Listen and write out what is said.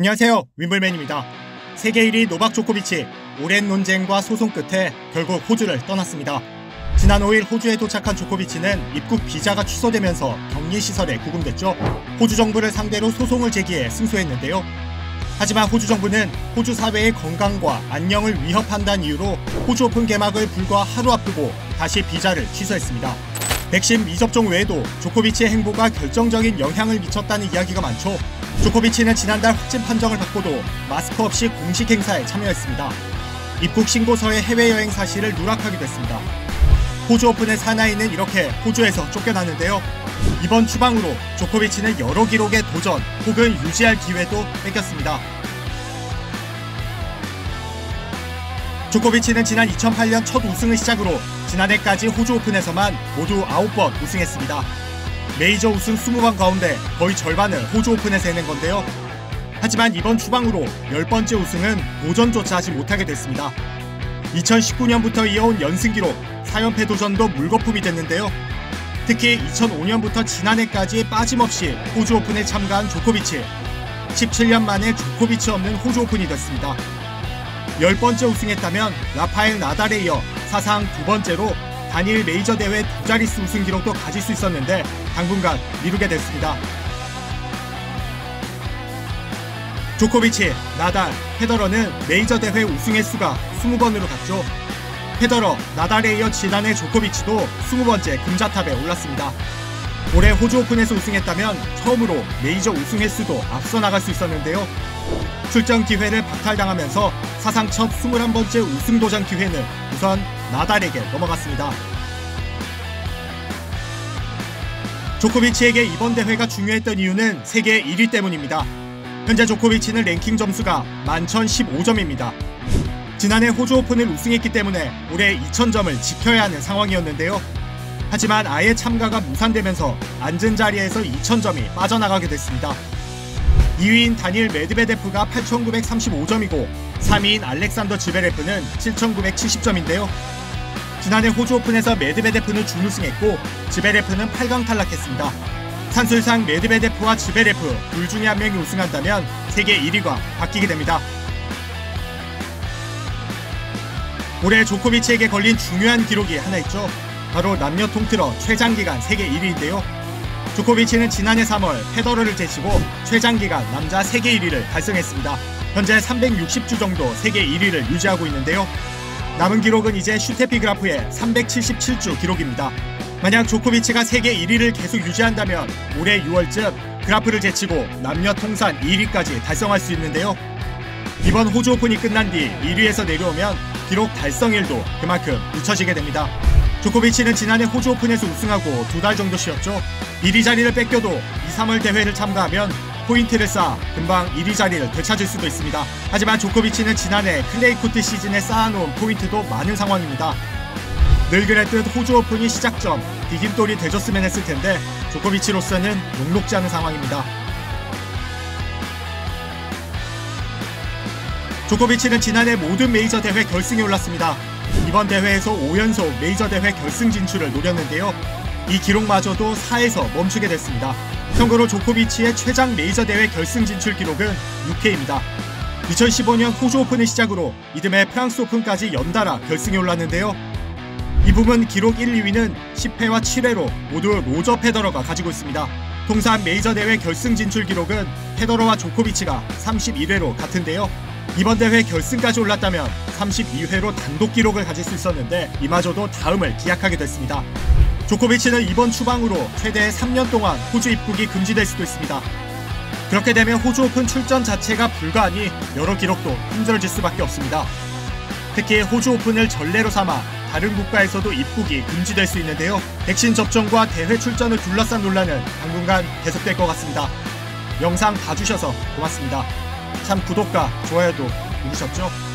안녕하세요. 윈블맨입니다. 세계 1위 노박 조코비치 오랜 논쟁과 소송 끝에 결국 호주를 떠났습니다. 지난 5일 호주에 도착한 조코비치는 입국 비자가 취소되면서 격리시설에 구금됐죠. 호주 정부를 상대로 소송을 제기해 승소했는데요. 하지만 호주 정부는 호주 사회의 건강과 안녕을 위협한다는 이유로 호주 오픈 개막을 불과 하루 앞두고 다시 비자를 취소했습니다. 백신 미접종 외에도 조코비치의 행보가 결정적인 영향을 미쳤다는 이야기가 많죠. 조코비치는 지난달 확진 판정을 받고도 마스크 없이 공식 행사에 참여했습니다. 입국 신고서의 해외여행 사실을 누락하기도 했습니다. 호주 오픈의 사나이는 이렇게 호주에서 쫓겨났는데요. 이번 추방으로 조코비치는 여러 기록에 도전 혹은 유지할 기회도 뺏겼습니다. 조코비치는 지난 2008년 첫 우승을 시작으로 지난해까지 호주 오픈에서만 모두 9번 우승했습니다. 메이저 우승 20번 가운데 거의 절반을 호주 오픈에서 해낸 건데요. 하지만 이번 추방으로 10번째 우승은 도전조차 하지 못하게 됐습니다. 2019년부터 이어온 연승 기록 4연패 도전도 물거품이 됐는데요. 특히 2005년부터 지난해까지 빠짐없이 호주 오픈에 참가한 조코비치. 17년 만에 조코비치 없는 호주 오픈이 됐습니다. 10번째 우승했다면 라파엘 나달에 이어 사상 두 번째로 단일 메이저 대회 두 자릿수 우승 기록도 가질 수 있었는데 당분간 미루게 됐습니다. 조코비치, 나달, 페더러는 메이저 대회 우승 횟수가 20번으로 갔죠. 페더러, 나달에 이어 지난해 조코비치도 20번째 금자탑에 올랐습니다. 올해 호주 오픈에서 우승했다면 처음으로 메이저 우승 횟수도 앞서 나갈 수 있었는데요. 출전 기회를 박탈당하면서 사상 첫 21번째 우승 도전 기회는 우선 나달에게 넘어갔습니다. 조코비치에게 이번 대회가 중요했던 이유는 세계 1위 때문입니다. 현재 조코비치는 랭킹 점수가 11,015점입니다. 지난해 호주 오픈을 우승했기 때문에 올해 2,000점을 지켜야 하는 상황이었는데요. 하지만 아예 참가가 무산되면서 앉은 자리에서 2,000점이 빠져나가게 됐습니다. 2위인 다니엘 메드베데프가 8,935점이고 3위인 알렉산더 지베레프는 7,970점인데요. 지난해 호주 오픈에서 메드베데프는 준우승했고 지베레프는 8강 탈락했습니다. 산술상 메드베데프와 지베레프 둘 중에 한 명이 우승한다면 세계 1위가 바뀌게 됩니다. 올해 조코비치에게 걸린 중요한 기록이 하나 있죠. 바로 남녀 통틀어 최장기간 세계 1위인데요. 조코비치는 지난해 3월 페더러를 제치고 최장기간 남자 세계 1위를 달성했습니다. 현재 360주 정도 세계 1위를 유지하고 있는데요. 남은 기록은 이제 슈테피 그라프의 377주 기록입니다. 만약 조코비치가 세계 1위를 계속 유지한다면 올해 6월쯤 그라프를 제치고 남녀 통산 1위까지 달성할 수 있는데요. 이번 호주 오픈이 끝난 뒤 1위에서 내려오면 기록 달성일도 그만큼 늦춰지게 됩니다. 조코비치는 지난해 호주 오픈에서 우승하고 두 달 정도 쉬었죠. 1위 자리를 뺏겨도 2, 3월 대회를 참가하면 포인트를 쌓아 금방 1위 자리를 되찾을 수도 있습니다. 하지만 조코비치는 지난해 클레이 코트 시즌에 쌓아놓은 포인트도 많은 상황입니다. 늘 그랬듯 호주 오픈이 시작점 디딤돌이 되줬으면 했을 텐데 조코비치로서는 녹록지 않은 상황입니다. 조코비치는 지난해 모든 메이저 대회 결승에 올랐습니다. 이번 대회에서 5연속 메이저 대회 결승 진출을 노렸는데요. 이 기록마저도 4에서 멈추게 됐습니다. 참고로 조코비치의 최장 메이저 대회 결승 진출 기록은 6회입니다. 2015년 호주 오픈을 시작으로 이듬해 프랑스 오픈까지 연달아 결승에 올랐는데요. 이 부분 기록 1, 2위는 10회와 7회로 모두 로저 페더러가 가지고 있습니다. 통산 메이저 대회 결승 진출 기록은 페더러와 조코비치가 31회로 같은데요. 이번 대회 결승까지 올랐다면 32회로 단독 기록을 가질 수 있었는데 이마저도 다음을 기약하게 됐습니다. 조코비치는 이번 추방으로 최대 3년 동안 호주 입국이 금지될 수도 있습니다. 그렇게 되면 호주 오픈 출전 자체가 불가하니 여러 기록도 힘들어질 수밖에 없습니다. 특히 호주 오픈을 전례로 삼아 다른 국가에서도 입국이 금지될 수 있는데요. 백신 접종과 대회 출전을 둘러싼 논란은 당분간 계속될 것 같습니다. 영상 봐주셔서 고맙습니다. 참 구독과 좋아요도 누르셨죠?